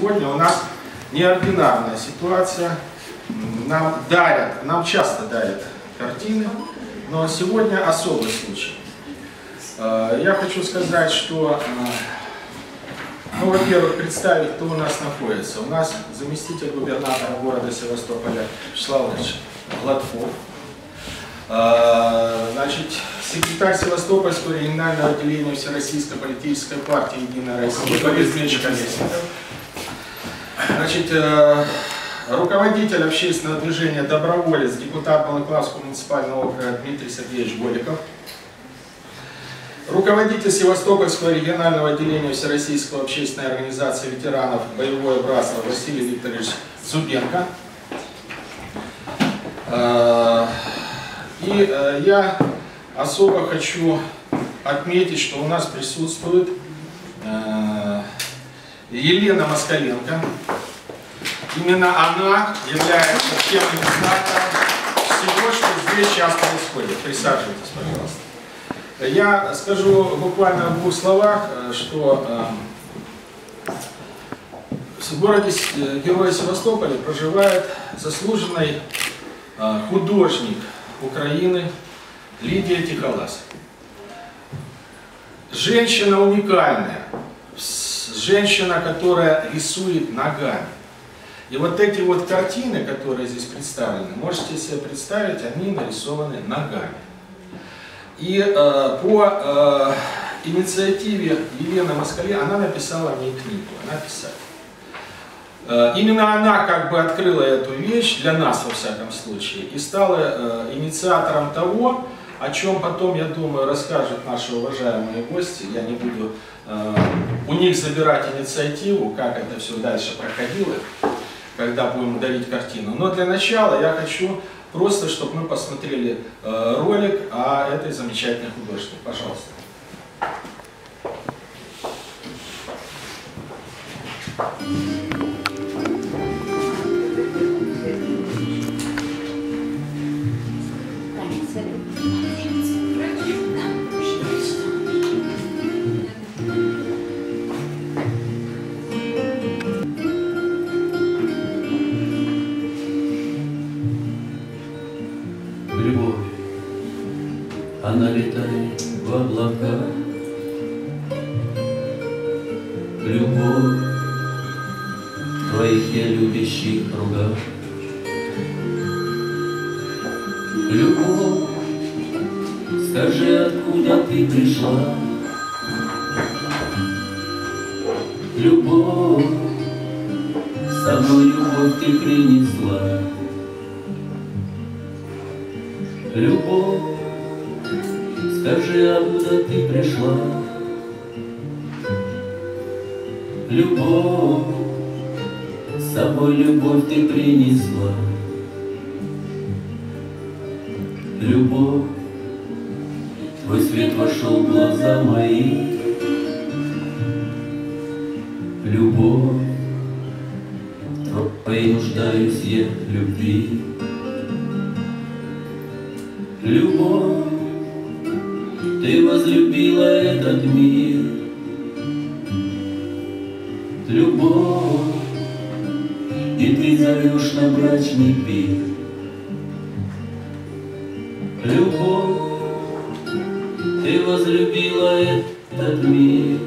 сегодня у нас неординарная ситуация. Нам дарят, нам часто дарят картины, но сегодня особый случай. Э, я хочу сказать, что, э, ну, во-первых, представить, кто у нас находится. У нас заместитель губернатора города Севастополя Вячеслав Ильич Гладков. Э, значит, секретарь Севастопольского регионального отделения Всероссийской политической партии «Единая Россия» Борис Колесников. Значит, э, руководитель общественного движения «Доброволец», депутат Балаклавского муниципального округа Дмитрий Сергеевич Голиков. Руководитель Севастопольского регионального отделения Всероссийского общественной организации ветеранов «Боевое братство» Василий Викторович Зубенко. Э, и э, я особо хочу отметить, что у нас присутствует Елена Москаленко, Именно она является тем инициатором всего, что здесь сейчас происходит. Присаживайтесь, пожалуйста. Я скажу буквально в двух словах, э, что э, в городе э, Героя Севастополя проживает заслуженный художник Украины Лидия Тихолас. Женщина уникальная, женщина, которая рисует ногами. И вот эти вот картины, которые здесь представлены, можете себе представить, они нарисованы ногами. И э, по э, инициативе Елены Москале она написала мне книгу, она писала. Э, именно она как бы открыла эту вещь, для нас во всяком случае, и стала э, инициатором того, о чем потом, я думаю, расскажут наши уважаемые гости. Я не буду э, у них забирать инициативу, как это все дальше проходило когда будем дарить картину. Но для начала я хочу просто, чтобы мы посмотрели э, ролик о этой замечательной художнике. Пожалуйста. твоих я любящих кругах. Любовь, скажи, откуда ты пришла? Любовь, со собой любовь ты принесла. Любовь, скажи, откуда ты пришла? Любовь, с собой любовь ты принесла. Любовь, твой свет вошел в глаза мои. Любовь, твоей нуждаюсь я в любви. Любовь, ты возлюбила этот мир. Любовь. І ти зовеш на брачний пік. Любовь, ты возлюбила этот мир.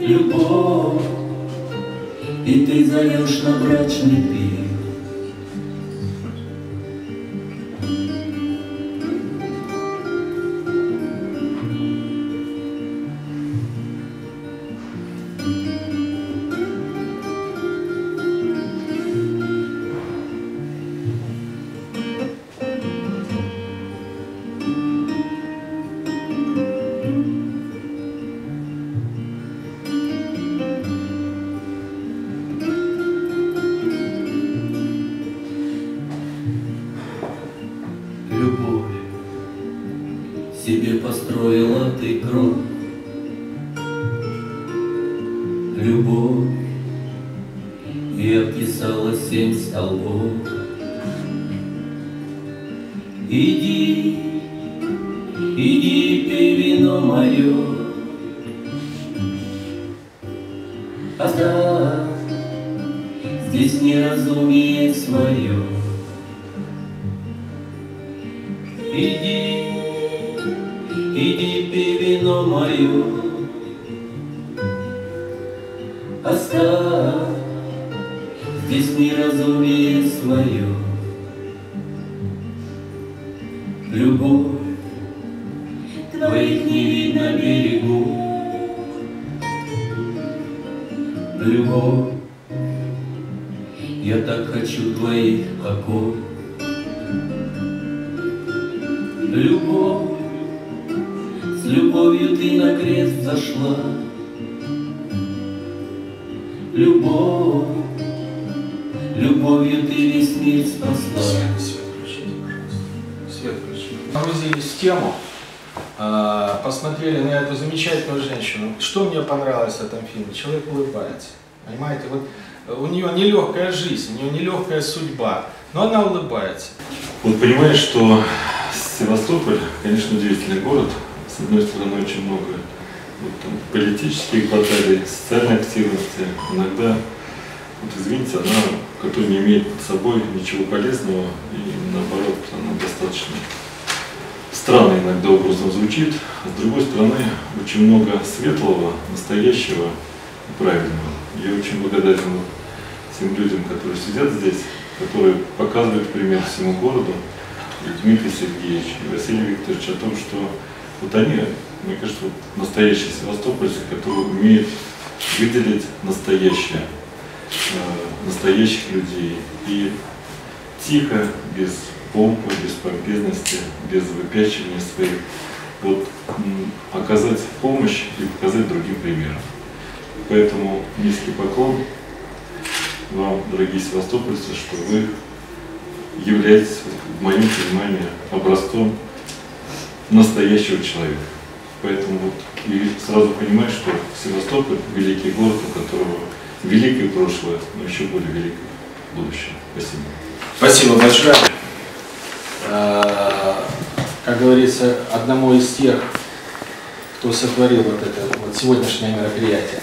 Любовь, и ты зовешь на брачный пик. любовь. Себе построила ты круг, любовь, И обтесала семь столбов. Иди, иди, пей вино мое, Оставь здесь неразумие свое. Иди, иди, пей вино мое. Оставь здесь неразумие свое. Любовь твоих не видно берегу. Любовь, я так хочу твоих оков. Любовь, с любовью ты на крест зашла. Любовь, любовью ты весь мир спасла. Свет, свет включите, пожалуйста. Свет включите. Погрузились в тему, а, посмотрели на эту замечательную женщину. Что мне понравилось в этом фильме? Человек улыбается. Понимаете, вот э, у нее нелегкая жизнь, у нее нелегкая судьба, но она улыбается. Вот понимаешь, что Севастополь, конечно, удивительный город. С одной стороны, очень много вот, там, политических баталий, социальной активности. Иногда, вот извините, она, которая не имеет под собой ничего полезного, и наоборот, она достаточно странно иногда образом звучит. А с другой стороны, очень много светлого, настоящего и правильного. Я очень благодарен тем людям, которые сидят здесь, которые показывают пример всему городу, Дмитрий Сергеевич, и Василий Викторович, о том, что вот они, мне кажется, вот настоящие севастопольцы, которые умеют выделить настоящее, э, настоящих людей. И тихо, без помпы, без помпезности, без выпячивания своих, вот оказать помощь и показать другим примером. Поэтому низкий поклон вам, дорогие севастопольцы, что вы являетесь, в моем понимании, образцом настоящего человека. Поэтому вот и сразу понимаешь, что Севастополь – великий город, у которого великое прошлое, но еще более великое будущее. Спасибо. Спасибо большое. А, Как говорится, одному из тех, кто сотворил вот это вот сегодняшнее мероприятие.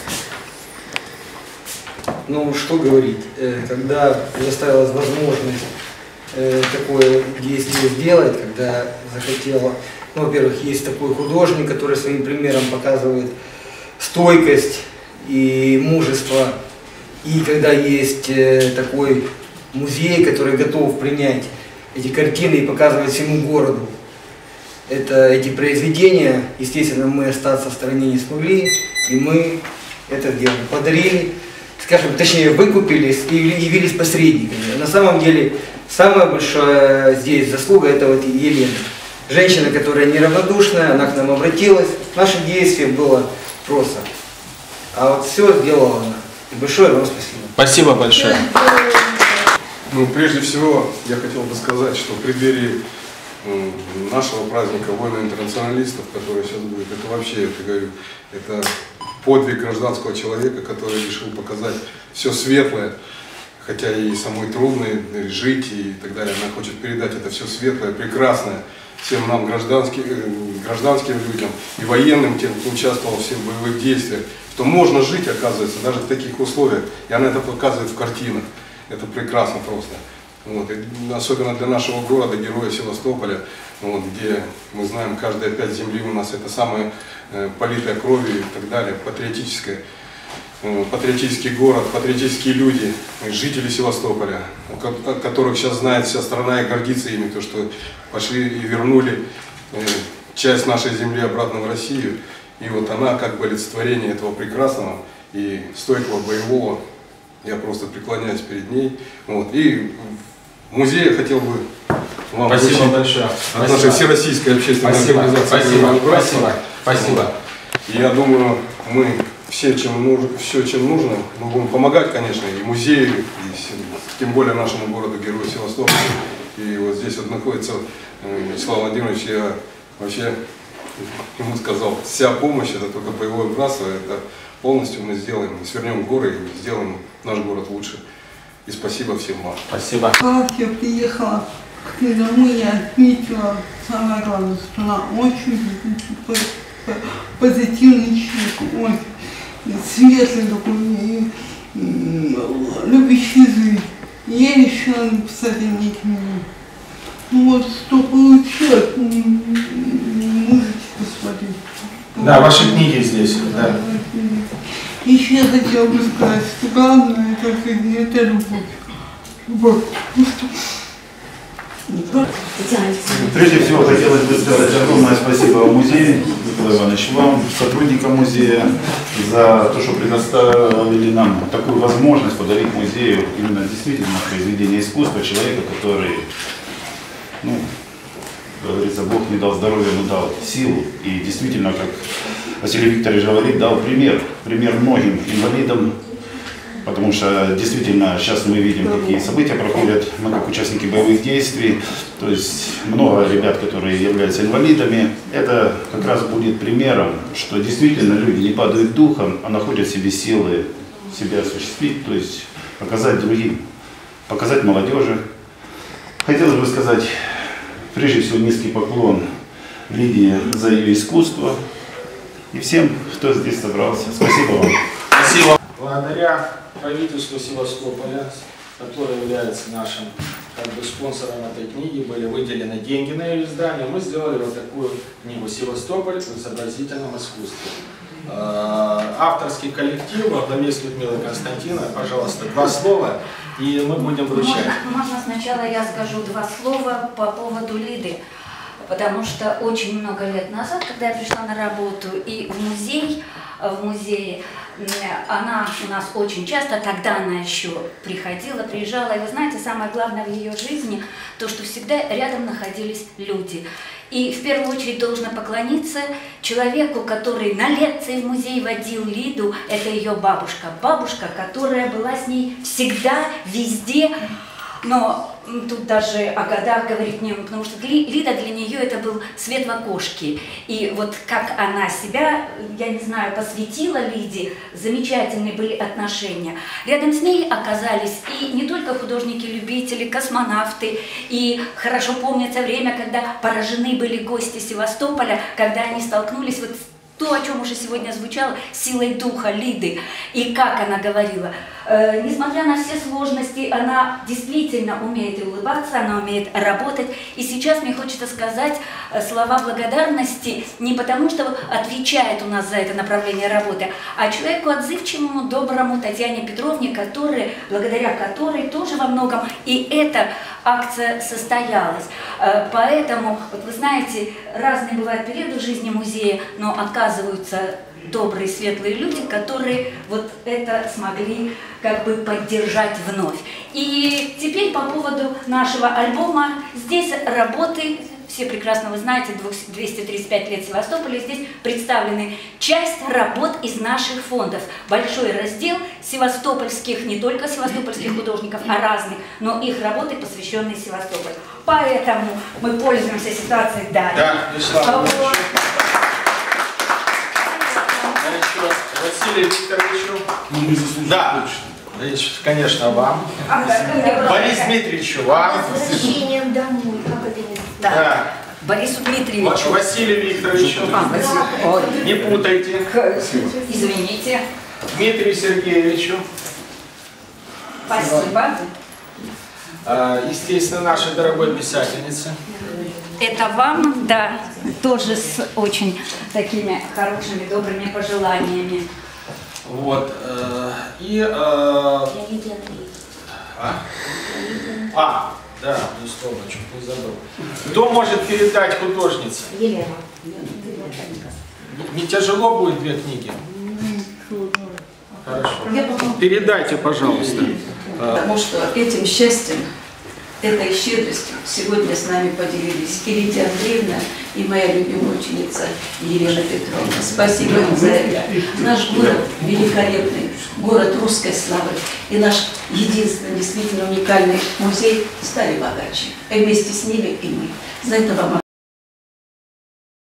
Ну, что говорить, э, когда предоставилась возможность э, такое действие сделать, когда захотела, ну, во-первых, есть такой художник, который своим примером показывает стойкость и мужество, и когда есть э, такой музей, который готов принять эти картины и показывать всему городу, это эти произведения, естественно, мы остаться в стороне не смогли, и мы это сделали, подарили, скажем, точнее, выкупили и явились посредниками. На самом деле, самая большая здесь заслуга это вот Елена. Женщина, которая неравнодушная, она к нам обратилась. Наше действие было просто. А вот все сделала она. И большое вам спасибо. Спасибо большое. Ну, прежде всего, я хотел бы сказать, что в преддверии нашего праздника воина-интернационалистов, который сейчас будет, это вообще, это говорю, это подвиг гражданского человека, который решил показать все светлое, хотя и самой трудное, и жить и так далее. Она хочет передать это все светлое, прекрасное всем нам, гражданским, э, гражданским людям и военным, тем, кто участвовал в всех боевых действиях, что можно жить, оказывается, даже в таких условиях. И она это показывает в картинах. Это прекрасно просто. Вот. Особенно для нашего города, героя Севастополя, вот, где мы знаем, каждая пять земли у нас это самая э, политая кровью и так далее, патриотическая. Патриотический город, патриотические люди, жители Севастополя, о которых сейчас знает вся страна и гордится ими, то, что пошли и вернули э, часть нашей земли обратно в Россию. И вот она как бы олицетворение этого прекрасного и стойкого боевого я просто преклоняюсь перед ней. Вот. И в музее хотел бы вам Спасибо большое. от нашей Всероссийской общественной Спасибо, организации спасибо, спасибо, спасибо. И я думаю, мы все, чем нужно, все, чем нужно, мы будем помогать, конечно, и музею, и тем более нашему городу Герою Севастополя. И вот здесь вот находится э, Вячеслав Владимирович, я вообще ему сказал, вся помощь, это только боевое братство, это полностью мы сделаем, свернем горы, и сделаем наш город лучше. И спасибо всем вам. Спасибо. Как я приехала к домой, я отметила самое главное, что она очень по- по- позитивный человек, очень. Светлый такой, и, любящий жизнь. Я решила написать о ней книгу. Ну вот, что получилось, можете посмотреть. Да, ваши книги здесь, да. Еще я хотела бы сказать, что главное это это любовь. Любовь. Ну что- Прежде всего хотелось бы сказать огромное спасибо музею, Николай Иванович, вам, сотрудникам музея, за то, что предоставили нам такую возможность подарить музею именно действительно произведение искусства человека, который, ну, говорится, Бог не дал здоровья, но дал силу. И действительно, как Василий Викторович говорит, дал пример, пример многим инвалидам, Потому что действительно сейчас мы видим, какие события проходят, мы как участники боевых действий, то есть много ребят, которые являются инвалидами. Это как раз будет примером, что действительно люди не падают духом, а находят себе силы себя осуществить, то есть показать другим, показать молодежи. Хотелось бы сказать, прежде всего, низкий поклон Лидии за ее искусство и всем, кто здесь собрался. Спасибо вам. Благодаря правительству Севастополя, которое является нашим как бы, спонсором этой книги, были выделены деньги на ее издание. Мы сделали вот такую книгу «Севастополь в изобразительном искусстве». Э, Авторский коллектив с Людмилой Константиновой, пожалуйста, два слова, и мы будем вручать. Можно, можно сначала я скажу два слова по поводу Лиды. Потому что очень много лет назад, когда я пришла на работу и в музей, в музее, она у нас очень часто, тогда она еще приходила, приезжала. И вы знаете, самое главное в ее жизни, то, что всегда рядом находились люди. И в первую очередь должна поклониться человеку, который на лекции в музей водил Лиду, это ее бабушка. Бабушка, которая была с ней всегда, везде, но тут даже о годах говорить не, потому что Ли- Лида для нее это был свет в окошке. И вот как она себя, я не знаю, посвятила Лиде, замечательные были отношения. Рядом с ней оказались и не только художники-любители, космонавты, и хорошо помнится время, когда поражены были гости Севастополя, когда они столкнулись вот с то, о чем уже сегодня звучало, силой духа Лиды. И как она говорила, э, несмотря на все сложности, она действительно умеет улыбаться, она умеет работать. И сейчас мне хочется сказать э, слова благодарности не потому, что отвечает у нас за это направление работы, а человеку отзывчивому, доброму Татьяне Петровне, которая, благодаря которой тоже во многом и эта акция состоялась. Э, Поэтому, вот вы знаете, разные бывают периоды в жизни музея, но оказываются добрые, светлые люди, которые вот это смогли как бы поддержать вновь. И теперь по поводу нашего альбома. Здесь работы, все прекрасно вы знаете, 235 лет Севастополя, здесь представлены часть работ из наших фондов. Большой раздел севастопольских, не только севастопольских художников, а разных, но их работы, посвященные Севастополю. Поэтому мы пользуемся ситуацией далее. Да, Вячеслав Вот. Еще Василию Викторовичу. Да, речь, конечно, вам. А Борис Дмитриевичу, вам. возвращением домой, не Да. Да. Борису Дмитриевичу. Василию Викторовичу. А, Василий- ой, Не путайте. Извините. Дмитрию Сергеевичу. Спасибо. А, Естественно, нашей дорогой писательнице. Это вам, да, тоже с очень такими хорошими, добрыми пожеланиями. Вот. э, И... э. А? А, да, безусловно, чуть не забыл. Кто может передать художнице? Елена. Не тяжело будет две книги? Хорошо. Передайте, пожалуйста. Потому что этим счастьем, этой щедростью сегодня с нами поделились и Лидия Андреевна, и моя любимая ученица Елена Петровна. Спасибо им за это. Наш город великолепный, город русской славы. И наш единственный, действительно уникальный музей стали богаче. И вместе с ними и мы. За это вам